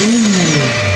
Disney.